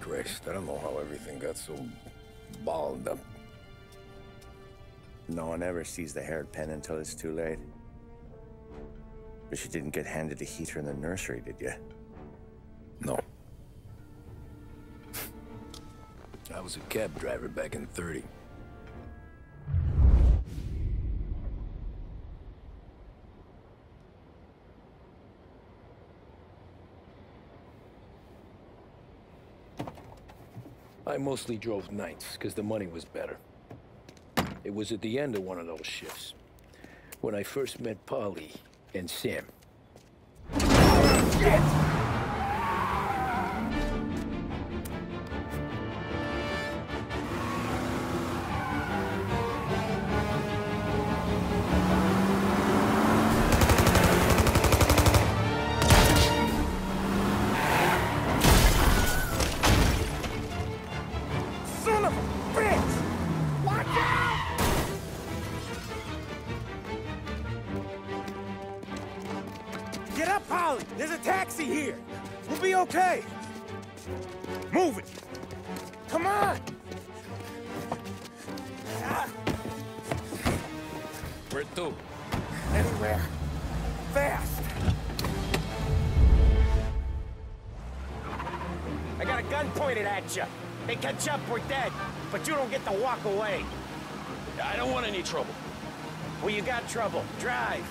Christ, I don't know how everything got so balled up. No one ever sees the hairpin until it's too late. But you didn't get handed a heater in the nursery, did you? No. I was a cab driver back in 30. Mostly drove nights because the money was better. It was at the end of one of those shifts when I first met Paulie and Sam. Son walk away. I don't want any trouble. Well, you got trouble. Drive.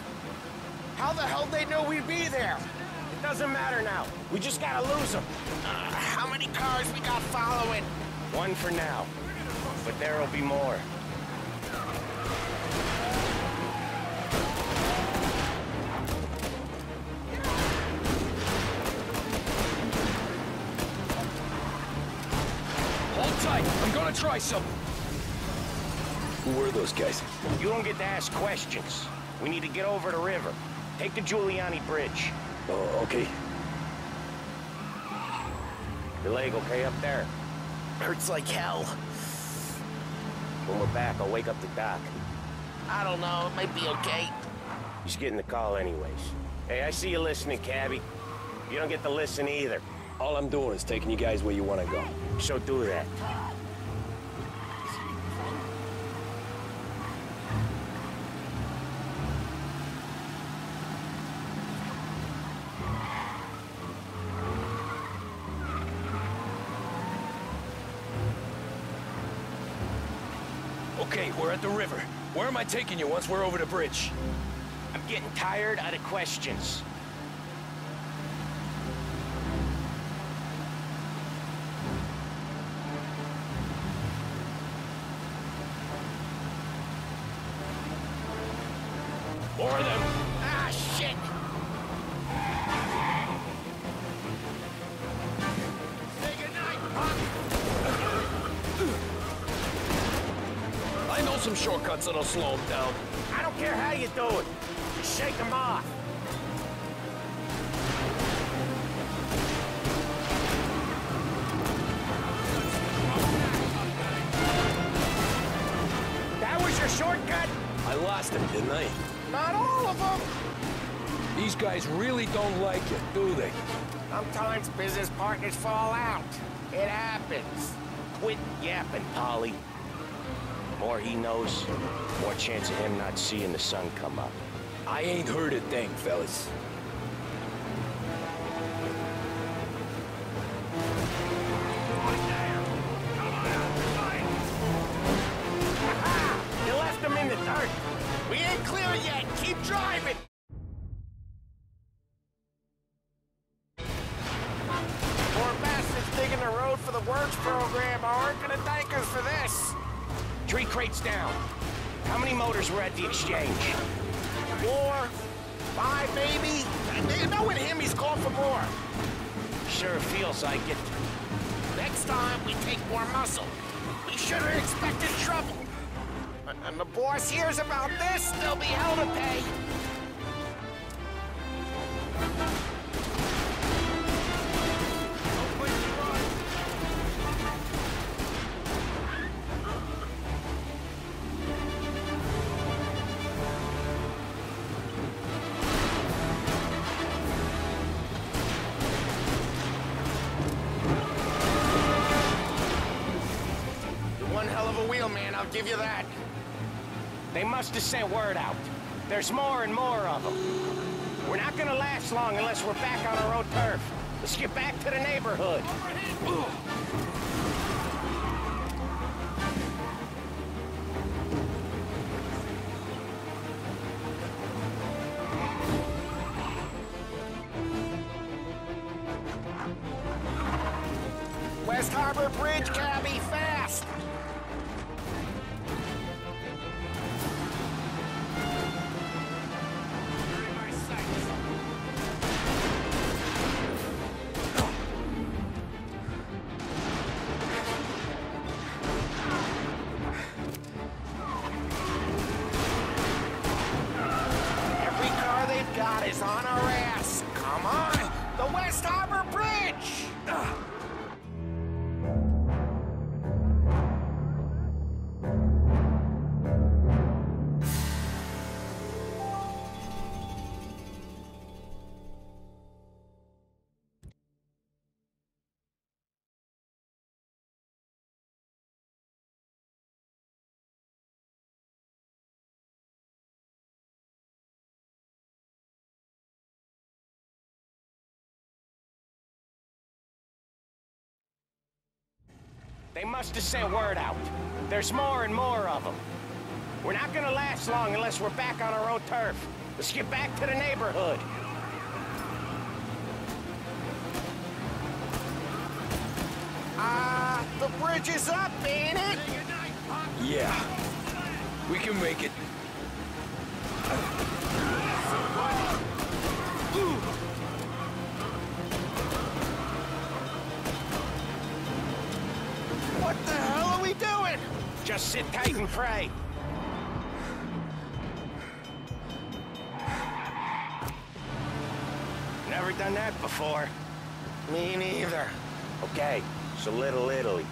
How the hell they know we'd be there? It doesn't matter now. We just gotta lose them. Uh, how many cars we got following? One for now. But there'll be more. Hold tight. I'm gonna try some. Who were those guys? You don't get to ask questions. We need to get over the river. Take the Giuliani Bridge. Oh, okay. Your leg okay up there? Hurts like hell. When we're back, I'll wake up the doc. I don't know, it might be okay. He's getting the call anyways. Hey, I see you listening, cabbie. You don't get to listen either. All I'm doing is taking you guys where you want to go. So do that. Okay, we're at the river. Where am I taking you once we're over the bridge? I'm getting tired out of questions. Guys really don't like it, do they? Sometimes business partners fall out. It happens. Quit yapping, Paulie. The more he knows, more chance of him not seeing the sun come up. I ain't heard a thing, fellas. Boss hears about this, there'll be hell to pay. One hell of a wheel, man, I'll give you that. Must have sent word out. There's more and more of them. We're not gonna last long unless we're back on our own turf. Let's get back to the neighborhood. They must have sent word out. There's more and more of them. We're not gonna last long unless we're back on our own turf. Let's get back to the neighborhood. Ah, the bridge is up, ain't it? Yeah. We can make it. Sit tight and pray. Never done that before. Me neither. Okay, so Little Italy.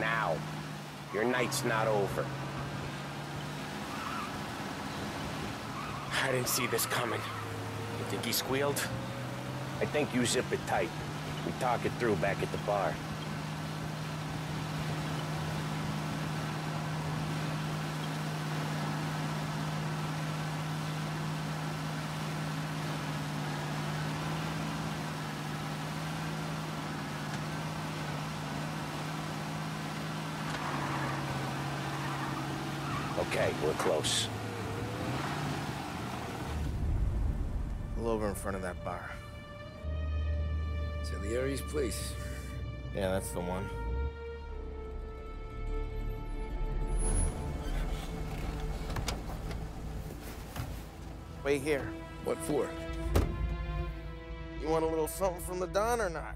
Now. Your night's not over. I didn't see this coming. You think he squealed? I think you zip it tight. We talk it through back at the bar. Okay, we're close. Pull over in front of that bar. Salieri's place. Yeah, that's the one. Wait here. What for? You want a little something from the Don or not?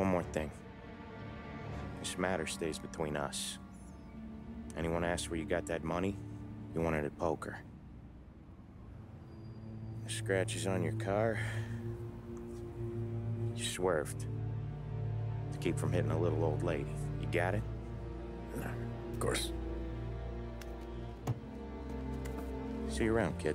One more thing. This matter stays between us. Anyone asks where you got that money, you won it at poker. The scratches on your car, you swerved. To keep from hitting a little old lady. You got it? Of course. See you around, kid.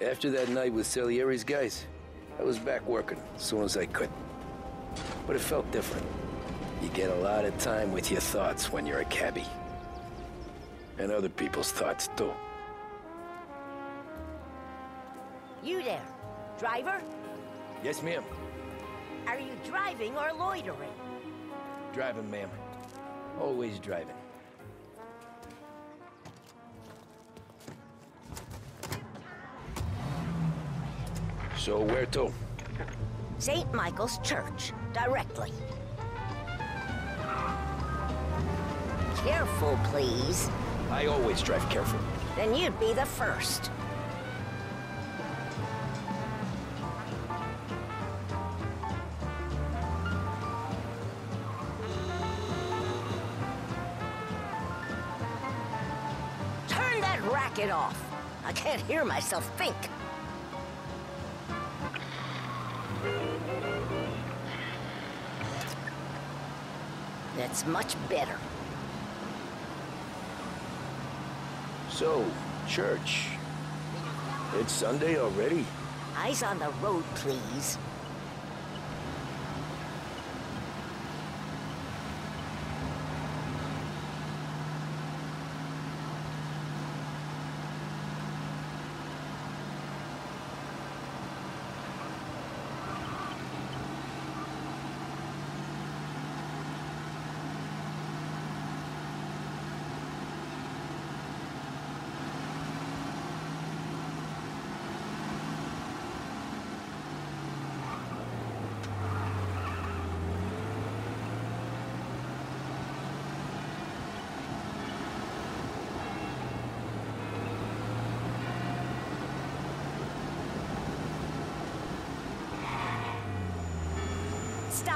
After that night with Salieri's guys, I was back working as soon as I could. But it felt different. You get a lot of time with your thoughts when you're a cabbie. And other people's thoughts, too. You there, driver? Yes, ma'am. Are you driving or loitering? Driving, ma'am. Always driving. So where to? St. Michael's Church, directly. Careful, please. I always drive careful. then you'd be the first. Turn that racket off. I can't hear myself think. That's much better. So, church. It's Sunday already? Eyes on the road, please.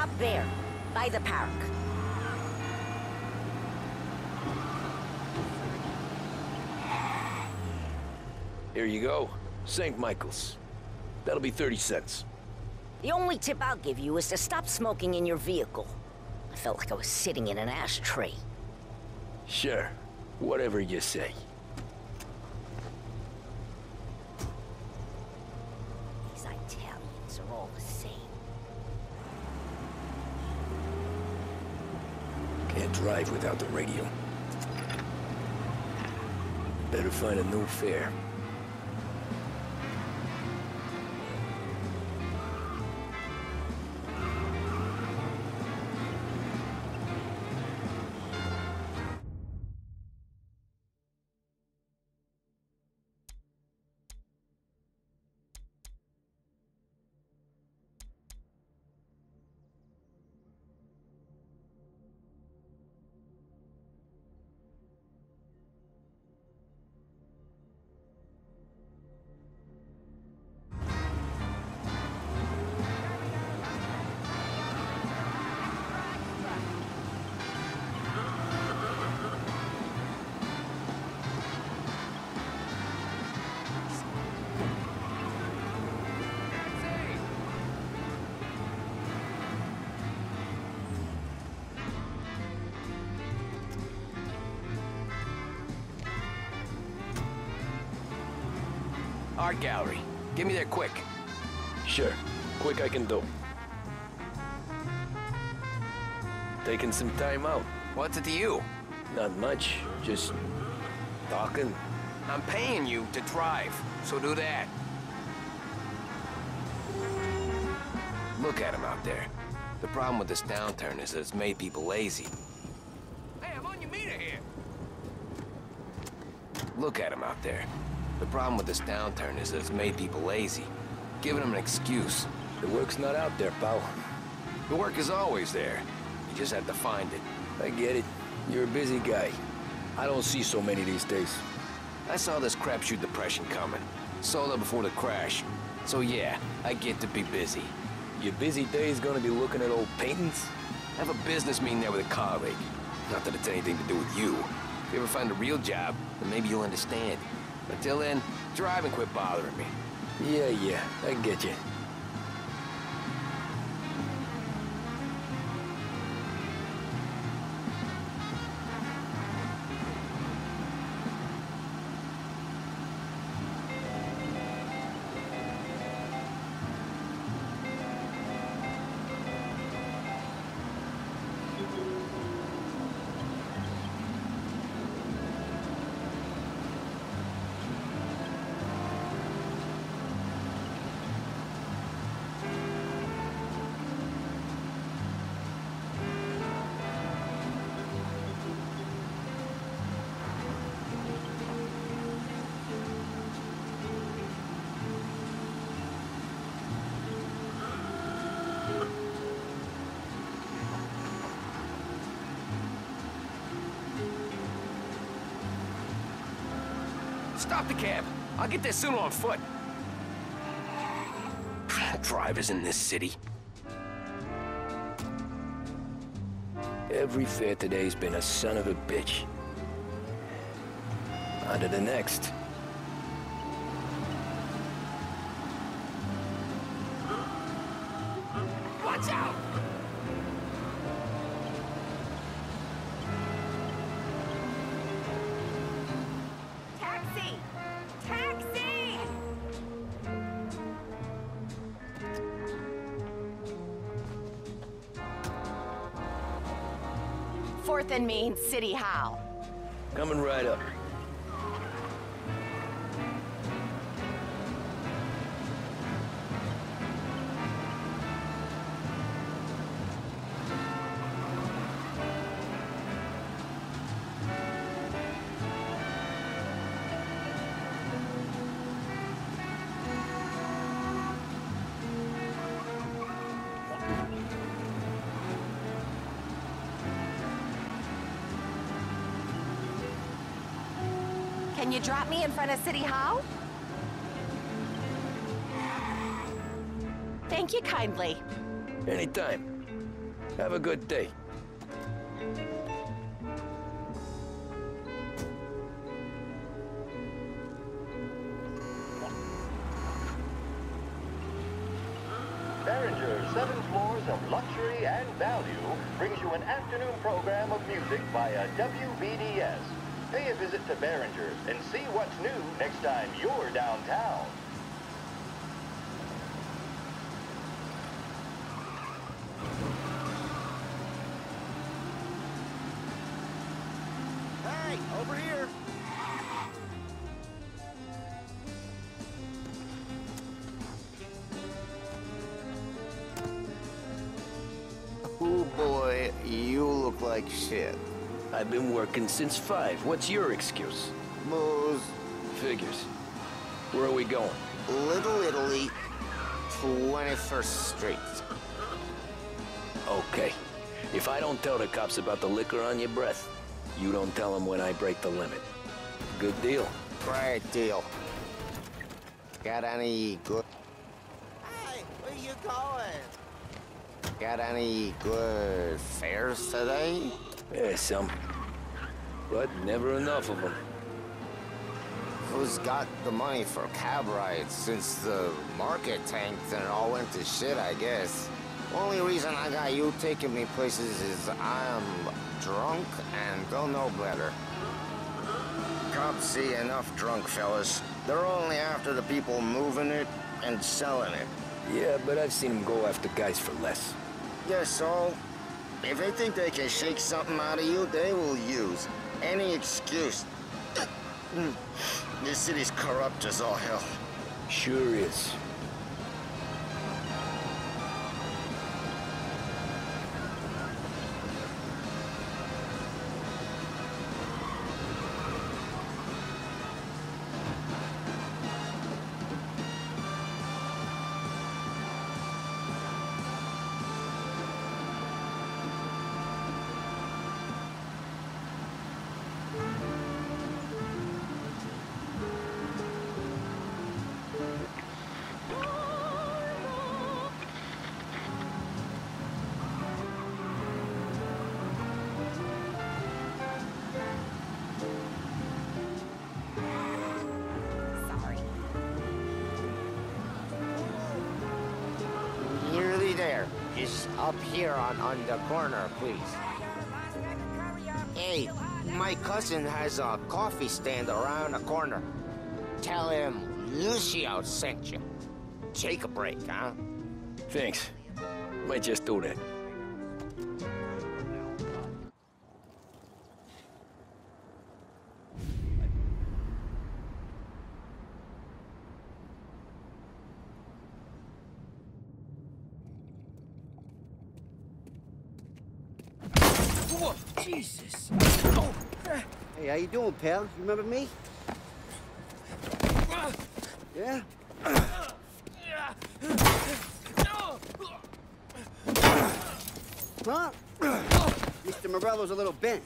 Stop there, by the park. Here you go. St. Michael's. That'll be 30 cents. The only tip I'll give you is to stop smoking in your vehicle. I felt like I was sitting in an ashtray. Sure. Whatever you say. These Italians are all the same. Can't drive without the radio. Find a new fare. Art gallery. Get me there quick. Sure. Quick I can do. Taking some time out. What's it to you? Not much. Just talking. I'm paying you to drive, so do that. Look at him out there. The problem with this downturn is that it's made people lazy. Hey, I'm on your meter here. Look at him out there. The problem with this downturn is that it's made people lazy. Giving them an excuse. The work's not out there, pal. The work is always there. You just have to find it. I get it. You're a busy guy. I don't see so many these days. I saw this crapshoot depression coming. Sold it before the crash. So yeah, I get to be busy. Your busy day's gonna be looking at old paintings? I have a business meeting there with a colleague. Not that it's anything to do with you. If you ever find a real job, then maybe you'll understand. Until then, drive and quit bothering me. Yeah, yeah, I get you. Stop the cab. I'll get there soon on foot. Drivers in this city. Every fare today's been a son of a bitch. On to the next. City Hall. Coming right up. Can you drop me in front of City Hall? Thank you kindly. Anytime. Have a good day. Behringer's Seven Floors of Luxury and Value brings you an afternoon program of music via WBDS. Pay a visit to Behringer's and see what's new next time you're downtown. Hey, over here. Oh boy, you look like shit. I've been working since five. What's your excuse? Booze, Figures. Where are we going? Little Italy, 21st Street. Okay. If I don't tell the cops about the liquor on your breath, you don't tell them when I break the limit. Good deal. Great deal. Got any good... Hey, where you going? Got any good fares today? Yeah, some. But never enough of them. Who's got the money for cab rides since the market tanked and it all went to shit, I guess? Only reason I got you taking me places is I'm drunk and don't know better. Cops see enough drunk fellas. They're only after the people moving it and selling it. Yeah, but I've seen them go after guys for less. Yes, so if they think they can shake something out of you, they will use any excuse. this city's corrupt as all hell. Sure is. On, on the corner, please. Hey, my cousin has a coffee stand around the corner. Tell him Lucio sent you. Take a break, huh? Thanks. Might just do that. Whoa, Jesus. Oh. Hey, how you doing, pal? You remember me? Yeah? Huh? Mr. Morello's a little bent.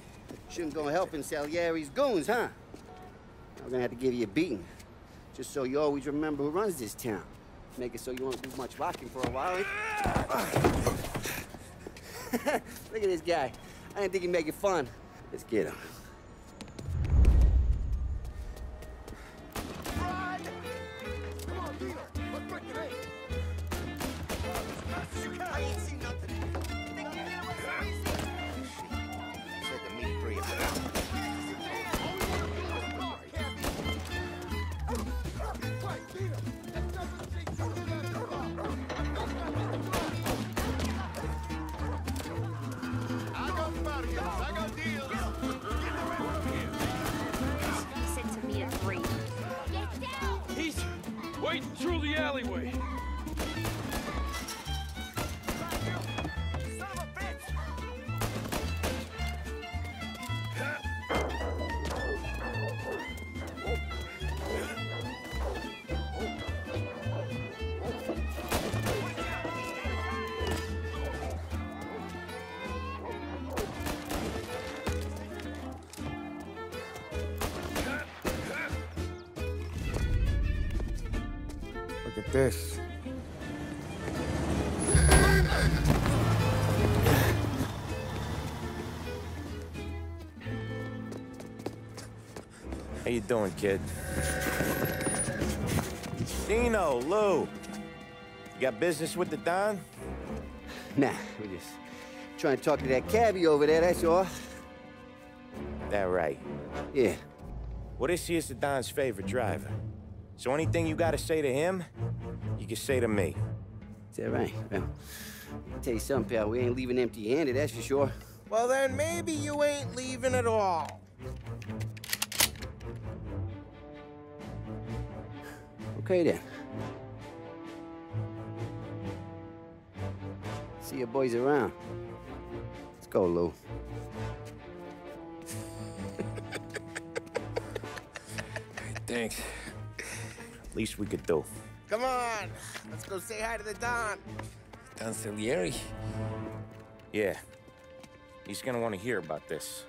Shouldn't go helping Salieri's goons, huh? I'm gonna have to give you a beating. Just so you always remember who runs this town. Make it so you won't do much rocking for a while. eh? Look at this guy. I didn't think he'd make it fun. Let's get him. Look at this. How you doing, kid? Dino, Lou. You got business with the Don? Nah, we're just trying to talk to that cabbie over there, that's all. That right. Yeah. Well, this here's the Don's favorite driver. So anything you gotta say to him, you can say to me. Is that right? Well, I'll tell you something, pal. We ain't leaving empty-handed, that's for sure. Well, then maybe you ain't leaving at all. Okay, then. See your boys around. Let's go, Lou. Thanks. At least we could do. Come on, let's go say hi to the Don. Don Salieri? Yeah. He's gonna want to hear about this.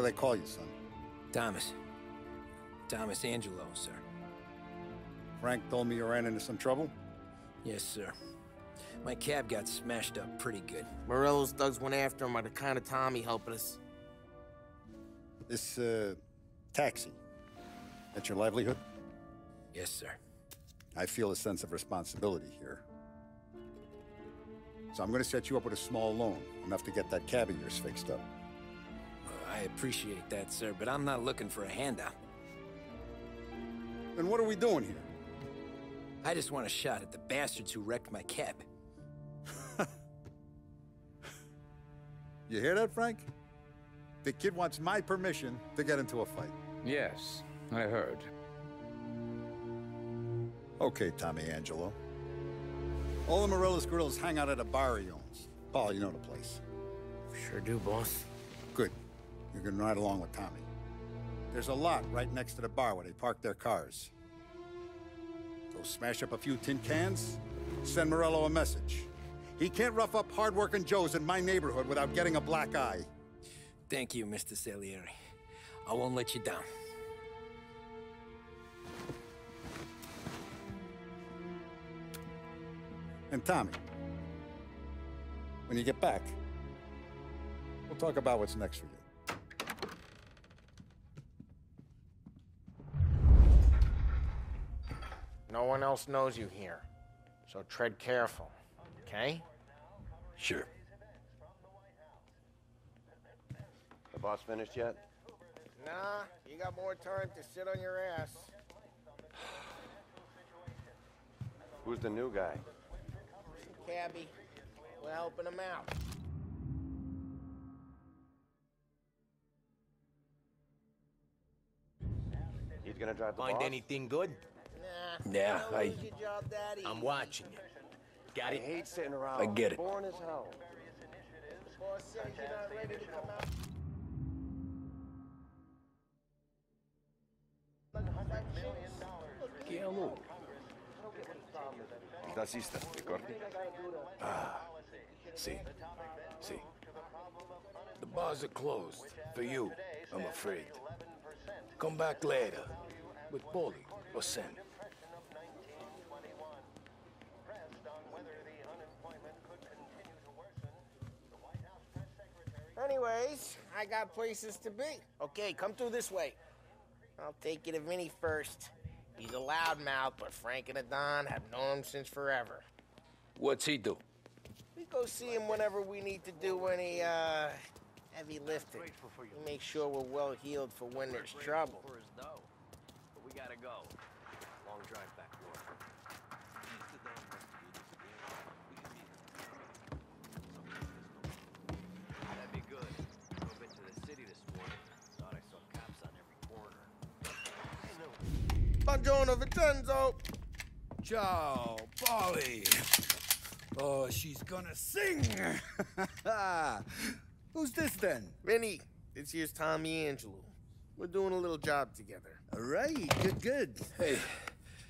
Do they call you, son? Thomas. Thomas Angelo, sir. Frank told me you ran into some trouble? Yes, sir. My cab got smashed up pretty good. Morello's thugs went after him by the kind of Tommy helping us. This, uh, taxi. That's your livelihood? Yes, sir. I feel a sense of responsibility here. So I'm gonna set you up with a small loan, enough to get that cab of yours fixed up. I appreciate that, sir, but I'm not looking for a handout. Then what are we doing here? I just want a shot at the bastards who wrecked my cab. You hear that, Frank? The kid wants my permission to get into a fight. Yes, I heard. Okay, Tommy Angelo. All the Morello's girls hang out at a bar he owns. Paul, you know the place. Sure do, boss. You can ride along with Tommy. There's a lot right next to the bar where they park their cars. Go smash up a few tin cans, send Morello a message. He can't rough up hard-working Joes in my neighborhood without getting a black eye. Thank you, Mr. Salieri. I won't let you down. And Tommy, when you get back, we'll talk about what's next for you. No one else knows you here. So tread careful, okay? Sure. The boss finished yet? Nah, you got more time to sit on your ass. Who's the new guy? Cabby, we're helping him out. He's gonna drive the Find boss? anything good? Nah. Yeah, I. Job, Daddy. I'm watching you. Got I it? hate sitting around. I get it. Boring as hell. Boss says you're not ready to come out. Hello. Il tassista, ricordi? Ah, see, see. The bars are closed. For you, I'm afraid. Come back later. With Paulie or Sam. Anyways, I got places to be. Okay, come through this way. I'll take you to Vinny first. He's a loudmouth, but Frank and the Don have known him since forever. What's he do? We go see him whenever we need to do any, uh, heavy lifting. We make sure we're well heeled for when there's trouble. For his dough. But we gotta go. Long drive back north. That'd be good. Drove into the city this morning. Thought I saw cops on every corner. Buongiorno, Vincenzo! Ciao, Paulie. Oh, she's gonna sing. Who's this then? Vinny, this here's Tommy Angelo. We're doing a little job together. All right, good, good. Hey,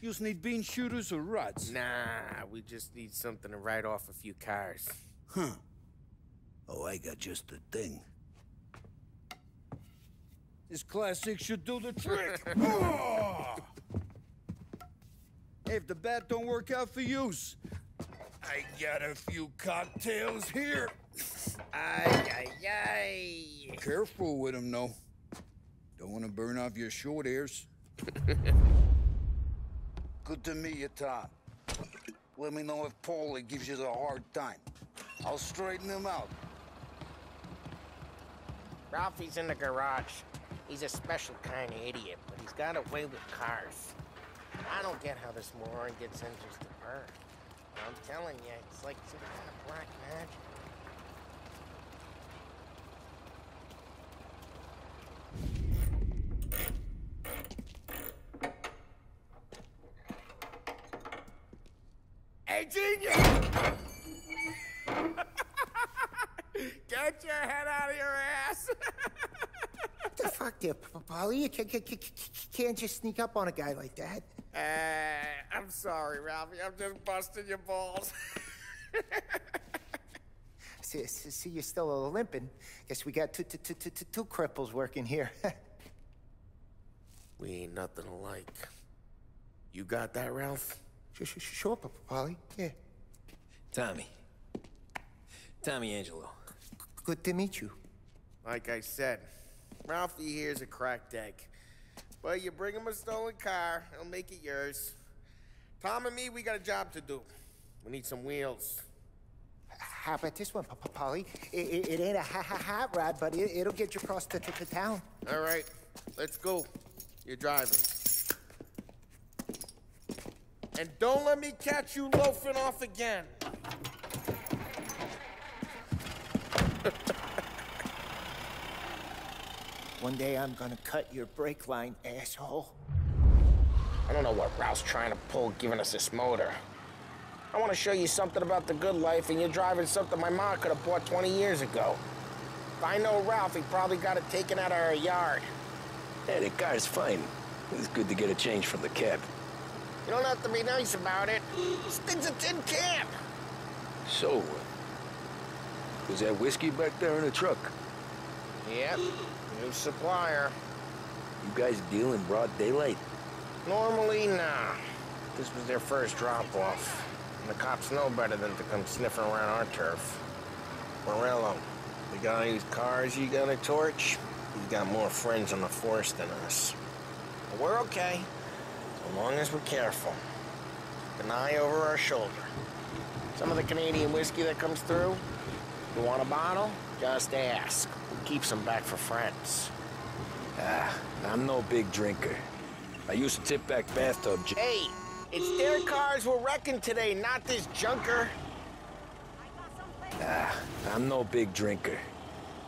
you need bean shooters or rods? Nah, we just need something to write off a few cars. Huh. Oh, I got just the thing. This classic should do the trick. Oh! Hey, if the bat don't work out for use, I got a few cocktails here. Ay, ay, ay. Careful with them, though. Don't want to burn off your short hairs. Good to meet you, Tom. Let me know if Paulie gives you the hard time. I'll straighten him out. Ralphie's in the garage. He's a special kind of idiot, but he's got a way with cars. I don't get how this moron gets engines to burn. I'm telling you, it's like some kind of black magic. Hey, genius! Get your head out of your ass! What the fuck there, P- Paulie? You can't, can't, can't just sneak up on a guy like that. Uh, I'm sorry, Ralphie. I'm just busting your balls. See, see, see, you're still limping. Guess we got two, two, two, two, two, two cripples working here. we ain't nothing alike. You got that, Ralph? Sure, sure, sure, P- Paulie. Yeah. Tommy. Tommy Angelo. Good to meet you. Like I said, Ralphie here's a cracked egg. But you bring him a stolen car, he'll make it yours. Tom and me, we got a job to do. We need some wheels. How about this one, P- P- Paulie? It, it, it ain't a ha ha hot rod, but it, it'll get you across to, to, to town. All right, let's go. You're driving. And don't let me catch you loafing off again. One day I'm gonna cut your brake line, asshole. I don't know what Ralph's trying to pull giving us this motor. I want to show you something about the good life, and you're driving something my mom could have bought 20 years ago. If I know Ralph, he probably got it taken out of her yard. Hey, the car's fine. It's good to get a change from the cab. You don't have to be nice about it. This thing's a tin can. So, uh, was that whiskey back there in the truck? Yep, new supplier. You guys deal in broad daylight? Normally, nah. This was their first drop-off. And the cops know better than to come sniffing around our turf. Morello, the guy whose cars you gonna torch? He's got more friends on the force than us. But we're okay, as long as we're careful. Keep an eye over our shoulder. Some of the Canadian whiskey that comes through, you want a bottle? Just ask. Keep some back for friends. Ah, I'm no big drinker. I used to tip back bathtub. Gin. Hey, it's their cars we're wrecking today, not this junker. Ah, I'm no big drinker.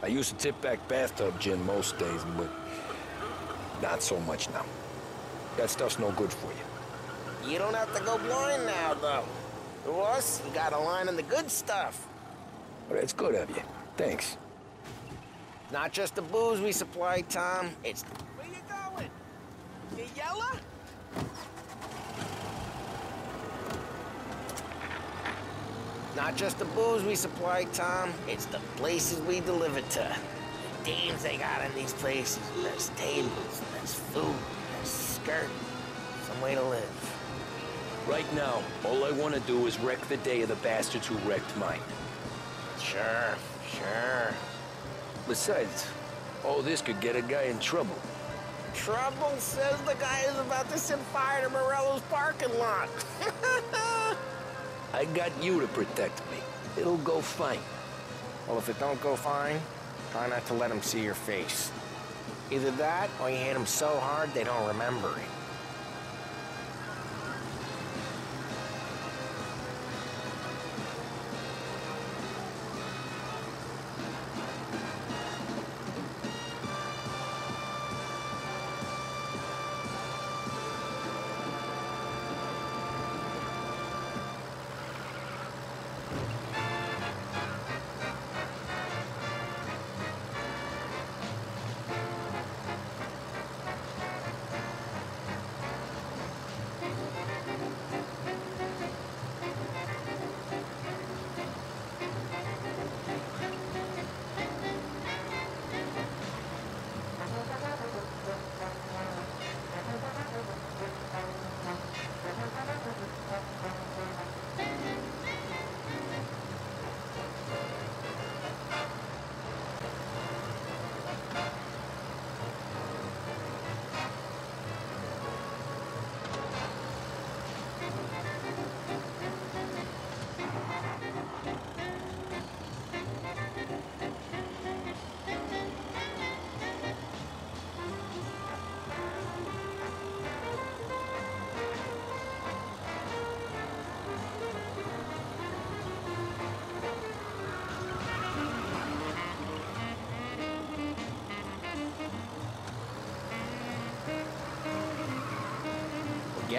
I used to tip back bathtub gin most days, but not so much now. That stuff's no good for you. You don't have to go blind now, though. To us, you got a line on the good stuff. Well, that's good of you. Thanks. Not just the booze we supply, Tom. It's... Where you going? You yellow? Not just the booze we supply, Tom. It's the places we deliver to. The dames they got in these places. There's tables, there's food, there's skirt. Some way to live. Right now, all I want to do is wreck the day of the bastards who wrecked mine. Sure, sure. Besides, all this could get a guy in trouble. Trouble says the guy is about to set fire to Morello's parking lot. I got you to protect me. It'll go fine. Well, if it don't go fine, try not to let them see your face. Either that, or you hit them so hard they don't remember it.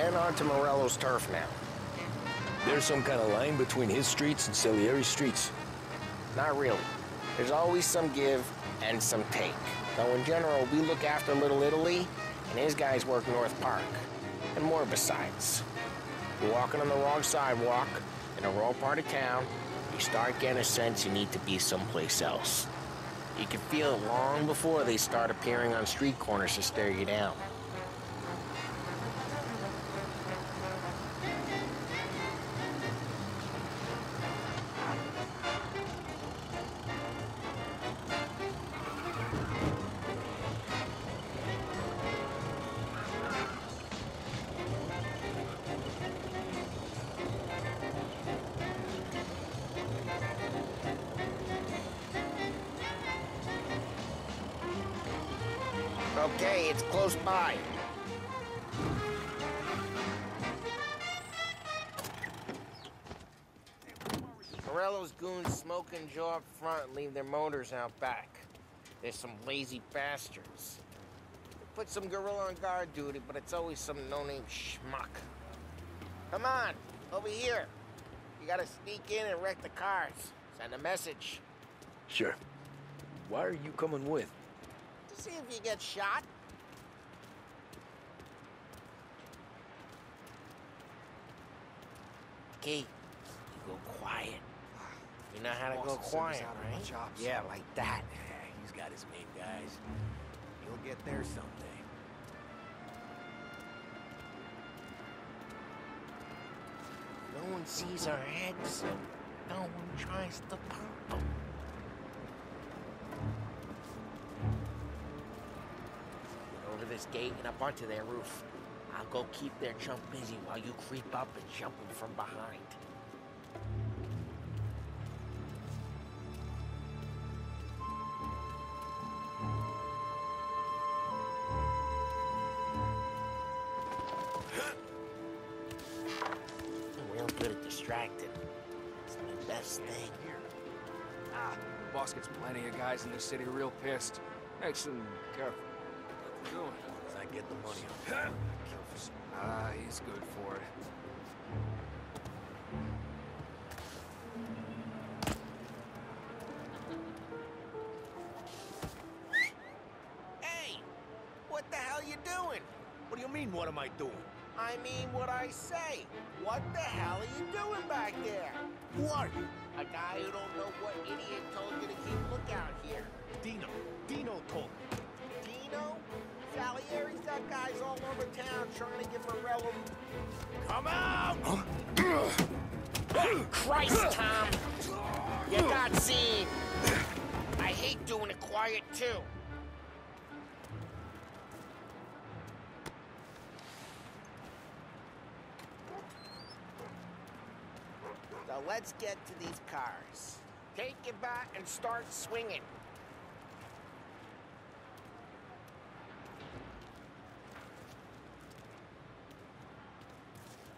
Getting onto Morello's turf now. There's some kind of line between his streets and Salieri's streets. Not really. There's always some give and some take. Though in general, we look after Little Italy, and his guys work North Park. And more besides. You're walking on the wrong sidewalk, in a wrong part of town, you start getting a sense you need to be someplace else. You can feel it long before they start appearing on street corners to stare you down. Okay, it's close by. Morello's goons smoke and Joe up front and leave their motors out back. There's some lazy bastards. They put some gorilla on guard duty, but it's always some no-name schmuck. Come on, over here. You gotta sneak in and wreck the cars. Send a message. Sure. Why are you coming with? To see if you get shot. Okay, you go quiet. You know how to go quiet, right? Yeah, like that. He's got his main guys. You'll get there someday. No one sees our heads. No one tries to pop them. under this gate and up onto their roof. I'll go keep their chump busy while you creep up and jump them from behind. Real good at distracting. It's the best thing. here. Ah, the boss gets plenty of guys in the city real pissed. Makes them careful. What you doing? I get the money. Ah, he's good for it. Hey! What the hell you doing? What do you mean, what am I doing? I mean what I say. What the hell are you doing back there? Who are you? A guy who don't know what idiot told you to keep lookout here. Dino. Dino told me. Dino? Salieri's got guys all over town trying to get Morello... Come out! Christ, Tom! You got seen. I hate doing it quiet, too. So let's get to these cars. Take your bat and start swinging.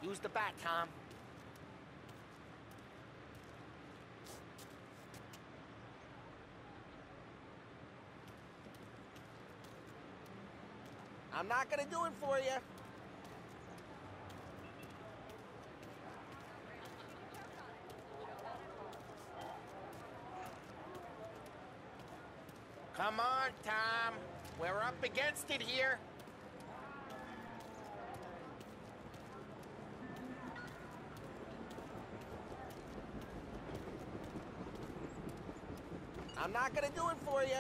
Use the bat, Tom. I'm not gonna do it for you. Come on, Tom. We're up against it here. I'm not gonna do it for you.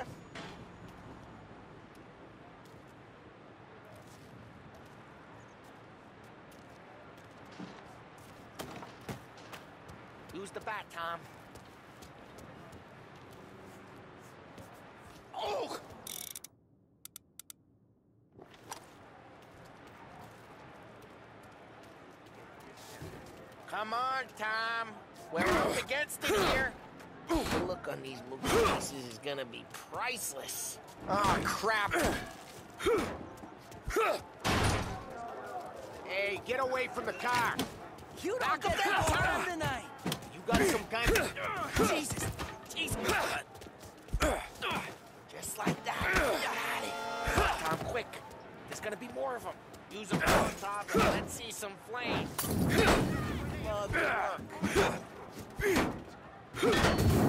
Use the bat, Tom. Oh! Come on, Tom. We're up against it here. The look on these movie faces is gonna be priceless. Oh, crap. Hey, get away from the car. You Knock don't get home Tom. tonight. You got some kind of... Jesus. Jesus. Just like that. Got it. Tom, quick. There's gonna be more of them. Use them on top and let's see some flames. Love work.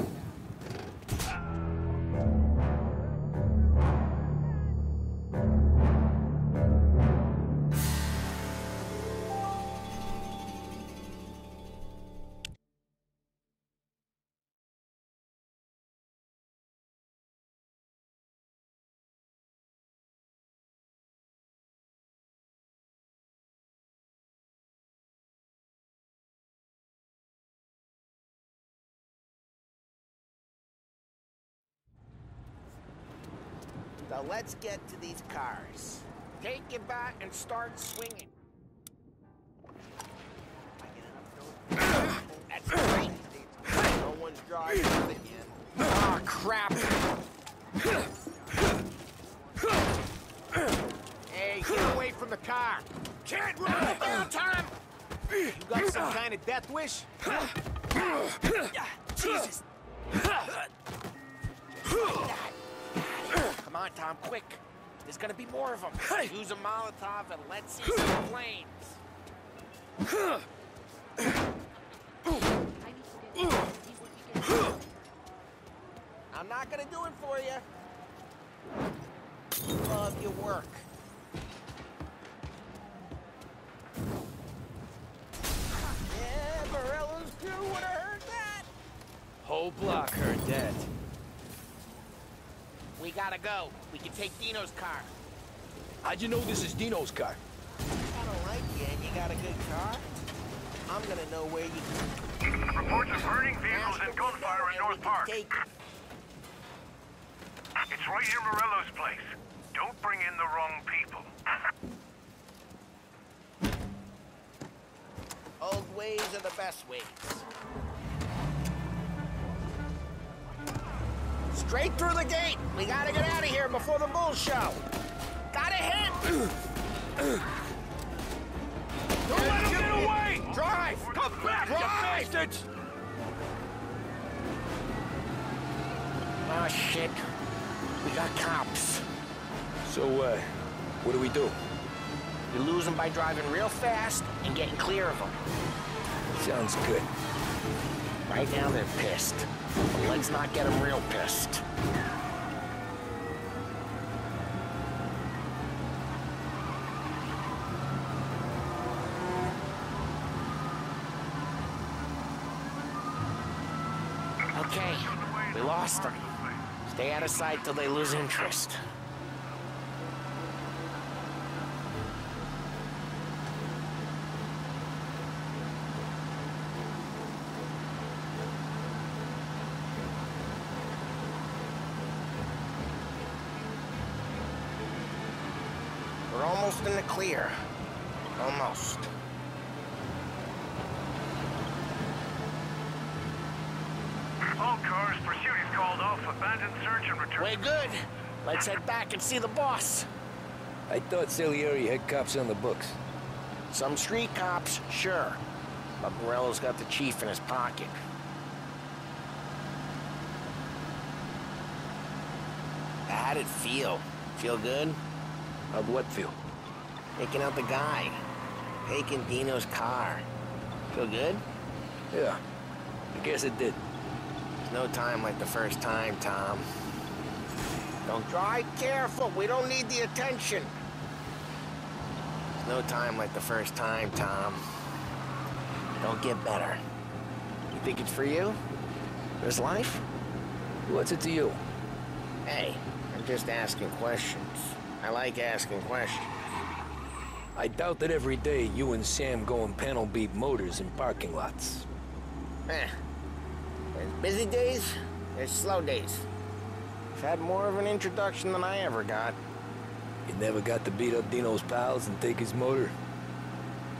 So let's get to these cars. Take your bat and start swinging. That's great. No one's driving you. Ah, crap. Hey, get away from the car. Can't run it down, Tom. You got some kind of death wish? Jesus. Come on, Tom, quick. There's gonna be more of them. Use a Molotov and let's see some flames. I'm not gonna do it for you. Love your work. Yeah, Morello's crew would have heard that. Whole block heard that. We gotta go. We can take Dino's car. How'd you know this is Dino's car? I don't like you and you got a good car. I'm gonna know where you Reports of burning vehicles and gunfire in North Park. take It's right near Morello's place. Don't bring in the wrong people. Old ways are the best ways. Straight through the gate. We gotta get out of here before the bull show. Gotta hit. Don't let him get away! Drive! Come back, you Drive! bastards! Oh, shit. We got cops. So, uh, what do we do? You lose them by driving real fast and getting clear of them. Sounds good. Right now, they're pissed. But let's not get them real pissed. Okay, we lost them. Stay out of sight till they lose interest. We're almost in the clear. Almost. All cars, pursuit is called off. Abandon search and return. Way good. Let's head back and see the boss. I thought Salieri had cops on the books. Some street cops, sure. But Morello's got the chief in his pocket. How'd it feel? Feel good? How'd what feel? Taking out the guy. Taking Dino's car. Feel good? Yeah, I guess it did. There's no time like the first time, Tom. Don't drive careful. We don't need the attention. There's no time like the first time, Tom. Don't get better. You think it's for you? There's life? What's it to you? Hey, I'm just asking questions. I like asking questions. I doubt that every day you and Sam go and panel beat motors in parking lots. Eh. There's busy days, there's slow days. I've had more of an introduction than I ever got. You never got to beat up Dino's pals and take his motor?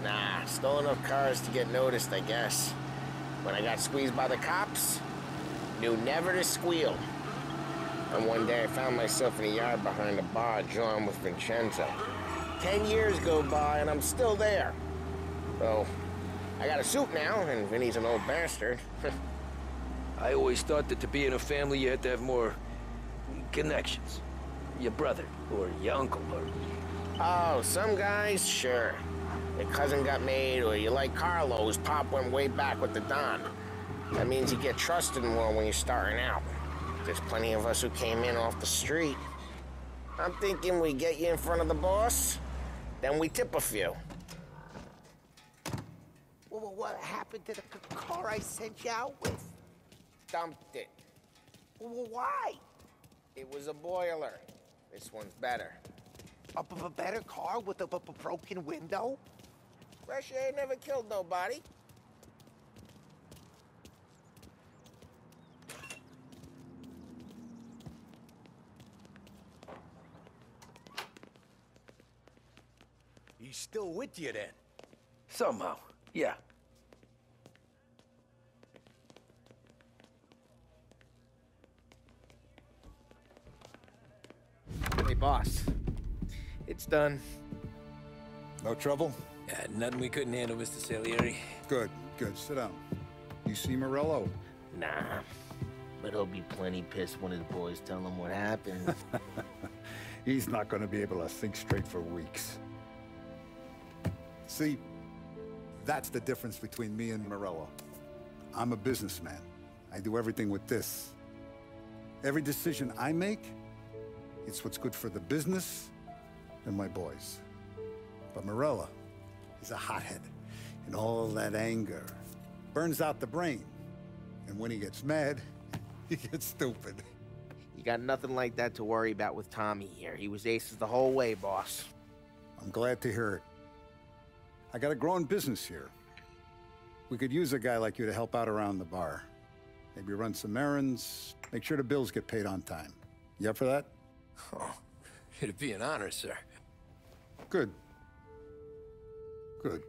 Nah, stole enough cars to get noticed, I guess. When I got squeezed by the cops, knew never to squeal. And one day I found myself in a yard behind a bar drawn with Vincenzo. Ten years go by and I'm still there. So, I got a suit now, and Vinny's an old bastard. I always thought that to be in a family you had to have more connections. Your brother, or your uncle, or... oh, some guys, sure. Your cousin got made, or you like Carlos, Pop went way back with the Don. That means you get trusted more when you're starting out. There's plenty of us who came in off the street. I'm thinking we get you in front of the boss, then we tip a few. Well, what happened to the car I sent you out with? Dumped it. Well, why? It was a boiler. This one's better. A b- b- better car with a b- broken window? Fresh air never killed nobody. He's still with you then? Somehow, yeah. Hey, boss. It's done. No trouble? Yeah, nothing we couldn't handle, Mr. Salieri. Good, good. Sit down. You see Morello? Nah. But he'll be plenty pissed when his boys tell him what happened. He's not going to be able to think straight for weeks. See, that's the difference between me and Morello. I'm a businessman. I do everything with this. Every decision I make, it's what's good for the business and my boys. But Morello is a hothead, and all that anger burns out the brain. And when he gets mad, he gets stupid. you got nothing like that to worry about with Tommy here. He was aces the whole way, boss. I'm glad to hear it. I got a growing business here. We could use a guy like you to help out around the bar. Maybe run some errands, make sure the bills get paid on time. You up for that? Oh, it'd be an honor, sir. Good. Good.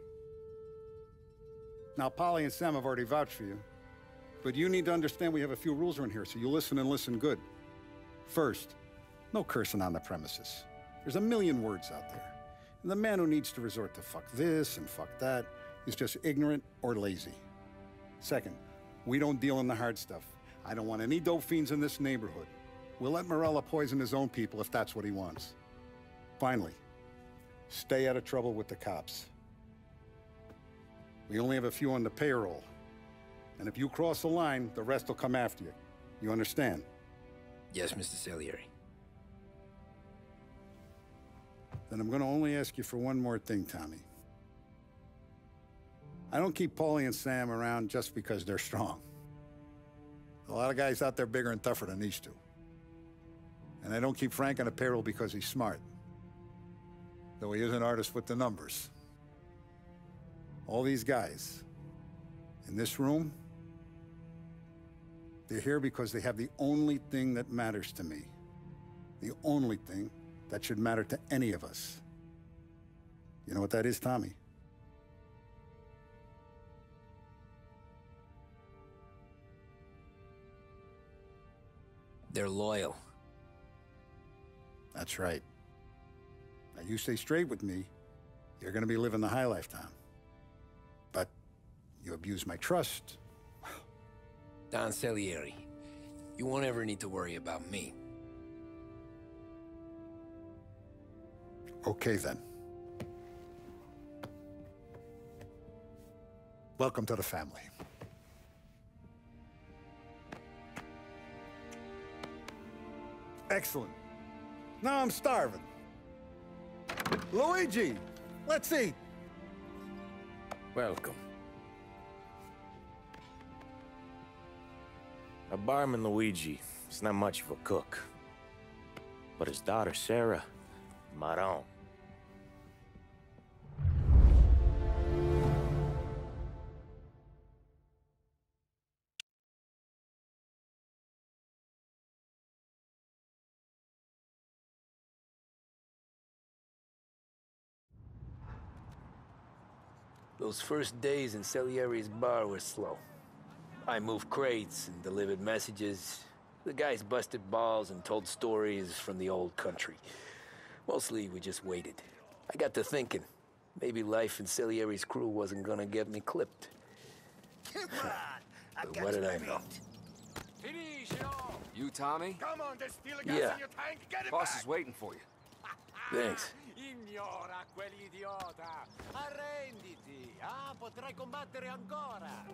Now, Paulie and Sam have already vouched for you. But you need to understand we have a few rules around here, so you listen and listen good. First, no cursing on the premises. There's a million words out there. The man who needs to resort to fuck this and fuck that is just ignorant or lazy. Second, we don't deal in the hard stuff. I don't want any dope fiends in this neighborhood. We'll let Morello poison his own people if that's what he wants. Finally, stay out of trouble with the cops. We only have a few on the payroll. And if you cross the line, the rest will come after you. You understand? Yes, Mr. Salieri. Then I'm gonna only ask you for one more thing, Tommy. I don't keep Paulie and Sam around just because they're strong. A lot of guys out there bigger and tougher than these two. And I don't keep Frank on the payroll because he's smart. Though he is an artist with the numbers. All these guys in this room, they're here because they have the only thing that matters to me. The only thing that should matter to any of us. You know what that is, Tommy? They're loyal. That's right. Now, you stay straight with me, you're gonna be living the high life, lifetime. But you abuse my trust. Don Salieri, you won't ever need to worry about me. Okay, then. Welcome to the family. Excellent. Now I'm starving. Luigi, let's eat. Welcome. A barman Luigi is not much of a cook. But his daughter Sarah, Maron. Those first days in Salieri's bar were slow. I moved crates and delivered messages. The guys busted balls and told stories from the old country. Mostly, we just waited. I got to thinking, maybe life in Salieri's crew wasn't gonna get me clipped. but what did I know? You, Tommy? Come on, there's still a gas Yeah. in your tank. Get it Boss back. is waiting for you. Thanks. Ignora quell'idiota! Arrenditi! Ah, potrai combattere ancora!